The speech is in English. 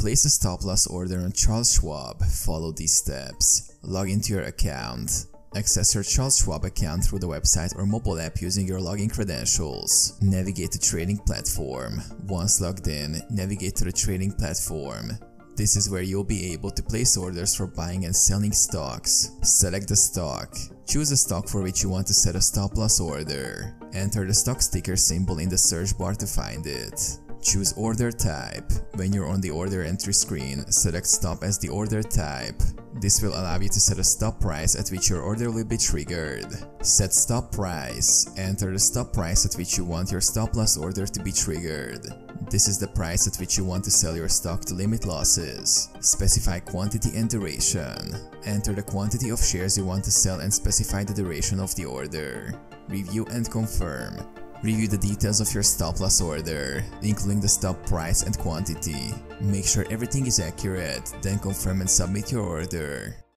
place a stop loss order on Charles Schwab, follow these steps. Log into your account. Access your Charles Schwab account through the website or mobile app using your login credentials. Navigate to trading platform. Once logged in, navigate to the trading platform. This is where you'll be able to place orders for buying and selling stocks. Select the stock. Choose a stock for which you want to set a stop loss order. Enter the stock ticker symbol in the search bar to find it. Choose order type. When you're on the order entry screen, select stop as the order type. This will allow you to set a stop price at which your order will be triggered. Set stop price. Enter the stop price at which you want your stop loss order to be triggered. This is the price at which you want to sell your stock to limit losses. Specify quantity and duration. Enter the quantity of shares you want to sell and specify the duration of the order. Review and confirm. Review the details of your stop loss order, including the stop price and quantity. Make sure everything is accurate, then confirm and submit your order.